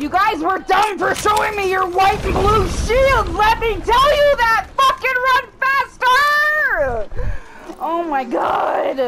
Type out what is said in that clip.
You guys were dumb for showing me your white and blue shield. Let me tell you that. Fucking run faster. Oh my god.